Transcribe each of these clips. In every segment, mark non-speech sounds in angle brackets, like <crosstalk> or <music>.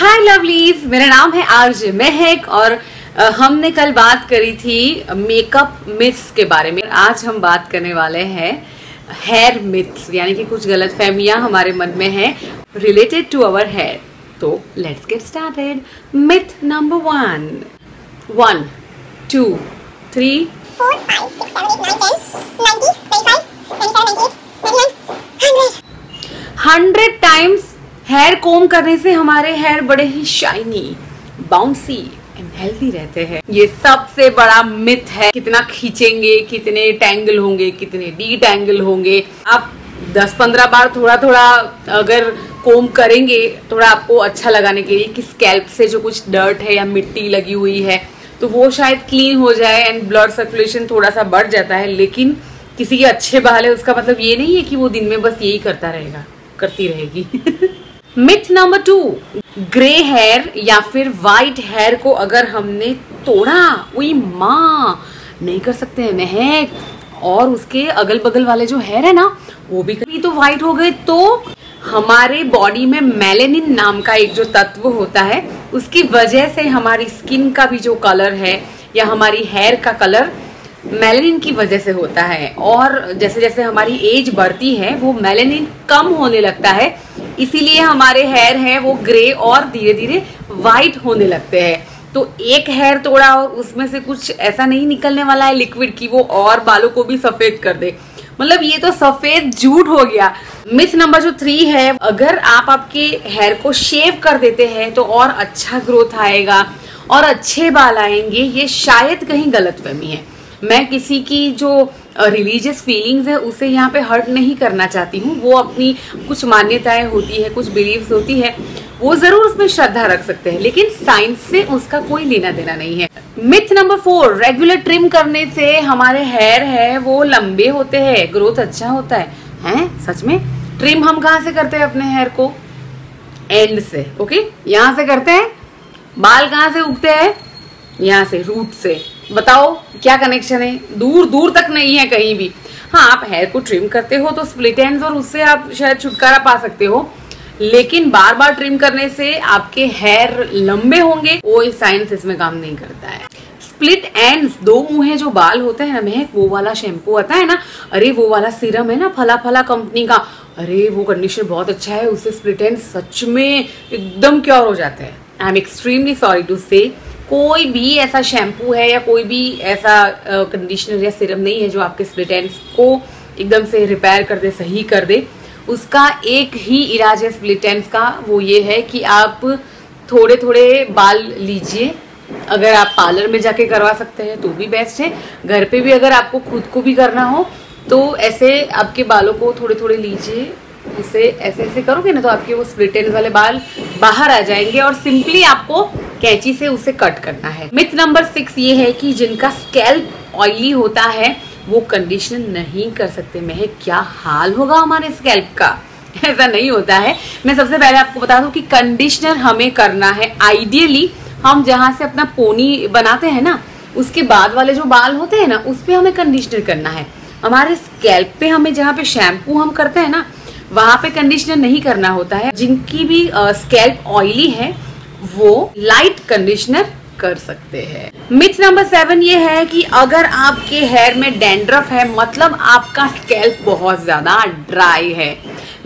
हाय lovelies मेरा नाम है आरजे महक और हमने कल बात करी थी मेकअप मिथ्स के बारे में। आज हम बात करने वाले हैं हेयर मिथ्स यानी कि कुछ गलत फहमियाँ हमारे मन में हैं रिलेटेड टू अवर हेयर तो let's get started myth number one one two three. Hundred times hair comb करने से हमारे हेयर बड़े ही शाइनी बाउंसी एंड हेल्थी रहते हैं। ये सबसे बड़ा मिथ है। कितना खींचेंगे, कितने टैंगल होंगे, कितने डी टैंगल होंगे। आप 10-15 बार थोड़ा थोड़ा अगर कोम करेंगे, थोड़ा आपको अच्छा लगाने के लिए कि स्कैल्प से जो कुछ डर्ट है या मिट्टी लगी हुई है तो वो शायद क्लीन हो जाए एंड ब्लड सर्कुलेशन थोड़ा सा बढ़ जाता है। लेकिन किसी के अच्छे है उसका मतलब ये नहीं है कि वो दिन में बस यही करता रहेगा, करती रहेगी। <laughs> Myth number two grey hair या फिर वाइट हेयर को अगर हमने तोड़ा, वही माँ, नहीं कर सकते हैं, महक। और उसके अगल बगल वाले जो हेयर है ना, वो भी कभी तो वाइट हो गए। तो हमारे बॉडी में मेलेनिन नाम का एक जो तत्व होता है, उसकी वजह से हमारी स्किन का भी जो कलर है, या हमारी हेयर का कलर मेलेनिन की वजह से होता है। और जैसे जैसे हमारी एज बढ़ती है, वो मेलेनिन कम होने लगता है। इसीलिए हमारे हेयर है वो ग्रे और धीरे धीरे वाइट होने लगते हैं। तो एक हेयर तोड़ा और उसमें से कुछ ऐसा नहीं निकलने वाला है लिक्विड की, वो और बालों को भी सफ़ेद कर दे। मतलब ये तो सफ़ेद झूठ हो गया। मिथ नंबर जो थ्री है, अगर आप आपके हेयर को शेव कर देते हैं तो और अच्छा ग्रोथ आएगा और अच्छे बाल आएँगे, ये शायद कहीं गलत फहमी है। मैं किसी की जो रिलीजियस फीलिंग्स है, उसे यहाँ पे हर्ट नहीं करना चाहती हूँ। वो अपनी कुछ मान्यताएँ होती है, कुछ बिलीव्स होती है, वो ज़रूर उसमें श्रद्धा रख सकते हैं, लेकिन साइंस से उसका कोई लेना देना नहीं है। Myth number four regular trim करने से हमारे हेयर है, वो लंबे होते हैं ग्रोथ अच्छा होता है। हैं? सच में? ट्रिम हम कहाँ से करते हैं अपने हेयर को? एंड से ओके यहाँ से करते हैं। बाल कहाँ से उगते हैं? यहाँ से रूट से। बताओ, क्या कनेक्शन है? दूर दूर तक नहीं है कहीं भी। हाँ आप हेयर को ट्रिम करते हो तो स्प्लिट एंड्स और उससे आप शायद छुटकारा पा सकते हो। लेकिन बार बार ट्रिम करने से आपके हेयर लंबे होंगे, वो साइंस इसमें काम नहीं करता है। स्प्लिट एंड्स दो मुंहे जो बाल होते हैं ना महक वो वाला शैम्पू आता है ना, अरे वो वाला सीरम है ना फला फला कंपनी का, अरे वो कंडीशनर बहुत अच्छा है, उससे स्प्लिट एंड सच में एकदम क्योर हो जाते हैं। I am extremely sorry to say कोई भी ऐसा शैम्पू है या कोई भी ऐसा कंडीशनर या सिरम नहीं है जो आपके स्प्लिट एंड्स को एकदम से रिपेयर कर दे, सही कर दे, उसका एक ही इलाज है स्प्लिट एंड्स का, वो ये है कि आप थोड़े थोड़े बाल लीजिए। अगर आप पार्लर में जाके करवा सकते हैं तो भी बेस्ट है। घर पे भी अगर आपको खुद को भी करना हो तो ऐसे आपके बालों को थोड़े थोड़े लीजिए। उसे ऐसे ऐसे करोगे ना तो आपके वो स्प्लिट एंड वाले बाल बाहर आ जाएँगे और सिंपली आपको कैंची से उसे कट करना है। मिथ नंबर सिक्स ये है कि जिनका स्कैल्प ऑयली होता है, वो कंडीशनर नहीं कर सकते। मैं क्या हाल होगा हमारे स्कैल्प का? ऐसा नहीं होता है। मैं सबसे पहले आपको बता दूँ कि कंडीशनर हमें करना है। आइडियली हम जहाँ से अपना पोनी बनाते हैं ना, उसके बाद वाले जो बाल होते हैं ना, उस पर हमें कंडीशनर करना है। हमारे स्कैल्प पे हमें जहाँ पे शैम्पू हम करते हैं ना, वहाँ पे कंडीशनर नहीं करना होता है। जिनकी भी स्कैल्प ऑयली है वो लाइट कंडीशनर कर सकते हैं। मिथ नंबर सेवन ये है कि अगर आपके हेयर में डेंड्रफ है मतलब आपका स्कैल्प बहुत ज़्यादा ड्राई है।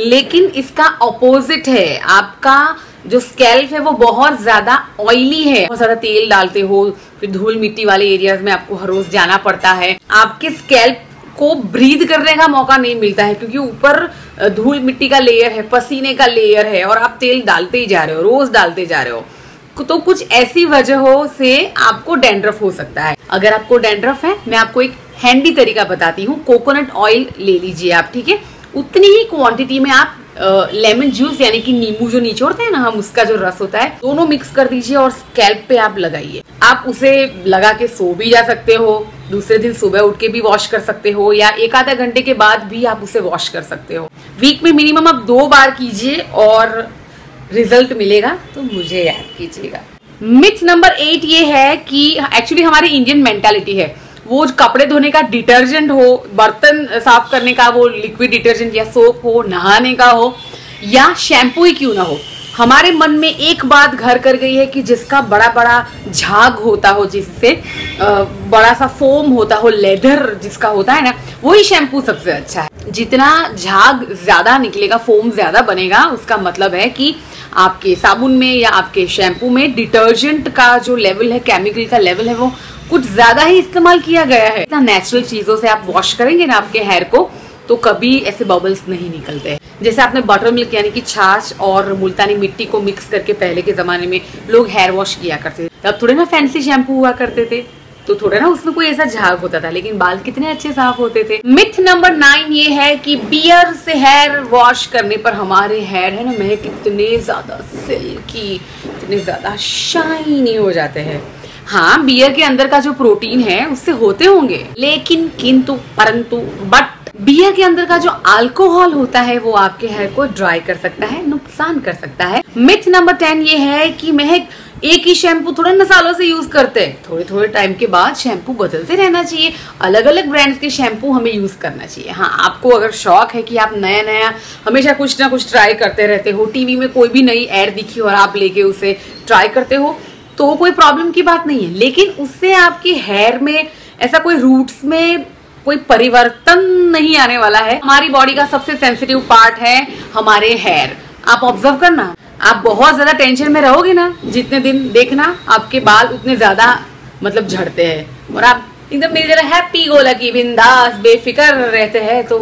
लेकिन इसका ऑपोजिट है। आपका जो स्कैल्प है, वो बहुत ज़्यादा ऑयली है। बहुत ज़्यादा तेल डालते हो, फिर धूल मिट्टी वाले एरियाज़ में आपको हर रोज जाना पड़ता है। आपके स्कैल्प को ब्रीद करने का मौका नहीं मिलता है, क्योंकि ऊपर धूल मिट्टी का लेयर है, पसीने का लेयर है, और आप तेल डालते ही जा रहे हो, रोज डालते जा रहे हो। तो कुछ ऐसी वजहों से आपको डेंड्रफ हो सकता है। अगर आपको डेंड्रफ है, मैं आपको एक हैंडी तरीका बताती हूँ कोकोनट ऑयल ले लीजिए आप, ठीक है? उतनी ही क्वांटिटी में आप लेमन जूस यानी कि नींबू जो निचोड़ते हैं ना, हम उसका जो रस होता है, दोनों मिक्स कर दीजिए और स्कैल्प पे आप लगाइए। आप उसे लगा के सो भी जा सकते हो, दूसरे दिन सुबह उठ के भी वॉश कर सकते हो, या एक आधा घंटे के बाद भी आप उसे वॉश कर सकते हो। वीक में मिनिमम आप दो बार कीजिए और रिज़ल्ट मिलेगा तो मुझे याद कीजिएगा। मिथ नंबर एट ये है कि एक्चुअली हमारी इंडियन मेंटालिटी है। वो कपड़े धोने का डिटर्जेंट हो, बर्तन साफ़ करने का वो लिक्विड डिटर्जेंट या सोप हो, नहाने का हो, या शैम्पू ही क्यों ना हो। हमारे मन में एक बात घर कर गई है कि जिसका बड़ा बड़ा झाग होता हो, जिससे बड़ा सा फोम होता हो लेदर जिसका होता है ना, वही शैम्पू सबसे अच्छा है। जितना झाग ज़्यादा निकलेगा फोम ज़्यादा बनेगा, उसका मतलब है कि आपके साबुन में या आपके शैम्पू में डिटर्जेंट का जो लेवल है केमिकल का लेवल है, वो कुछ ज़्यादा ही इस्तेमाल किया गया है। इतना नेचुरल चीज़ों से आप वॉश करेंगे ना आपके हेयर को तो कभी ऐसे बबल्स नहीं निकलते। जैसे आपने बटर मिल्क यानी कि छाछ और मुल्तानी मिट्टी को मिक्स करके पहले के जमाने में लोग हेयर वॉश किया करते थे। तब थोड़े ना फैंसी शैम्पू हुआ करते थे तो थोड़ा ना उसमें कोई ऐसा झाग होता था, लेकिन बाल कितने अच्छे साफ़ होते थे। मिथ नंबर नाइन ये है कि बियर से हेयर वॉश करने पर हमारे हेयर है ना महक कितने ज़्यादा सिल्की इतने ज़्यादा शाइनी हो जाते हैं। हाँ बियर के अंदर का जो प्रोटीन है, उससे होते होंगे। लेकिन, किंतु, परंतु बट बियर के अंदर का जो अल्कोहल होता है, वो आपके हेयर को ड्राई कर सकता है, नुकसान कर सकता है। मिथ नंबर टेन ये है कि महक एक ही शैम्पू थोड़े न सालों से यूज़ करते हैं। थोड़े थोड़े टाइम के बाद शैम्पू बदलते रहना चाहिए। अलग अलग ब्रांड्स के शैम्पू हमें यूज़ करना चाहिए। हाँ आपको अगर शौक है कि आप नया नया हमेशा कुछ ना कुछ ट्राई करते रहते हो टीवी में कोई भी नई एड दिखी और आप लेके उसे ट्राई करते हो तो वो कोई प्रॉब्लम की बात नहीं है। लेकिन उससे आपके हेयर में, ऐसा कोई रूट्स में कोई परिवर्तन नहीं आने वाला है। हमारी बॉडी का सबसे सेंसिटिव पार्ट है हमारे हेयर आप ऑब्ज़र्व करना। आप बहुत ज़्यादा टेंशन में रहोगे ना, जितने दिन देखना, आपके बाल उतने ज़्यादा मतलब झड़ते हैं। और आप एकदम मेरी जरा हैप्पी गो लगी, बिंदास, बेफिक्र रहते हैं तो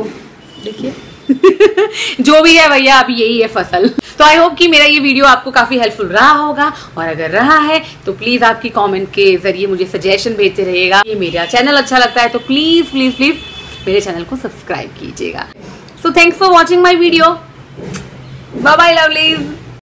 देखिए। <laughs> जो भी है भैया अभी यही है फ़सल। तो आई होप कि मेरा ये वीडियो आपको काफ़ी हेल्पफुल रहा होगा। और अगर रहा है तो प्लीज़ आपकी कमेंट के ज़रिए मुझे सजेशन भेजते रहेगा ये मेरा चैनल अच्छा लगता है तो प्लीज़ प्लीज़ प्लीज़ मेरे चैनल को सब्सक्राइब कीजिएगा। So thanks for watching my video bye bye lovelies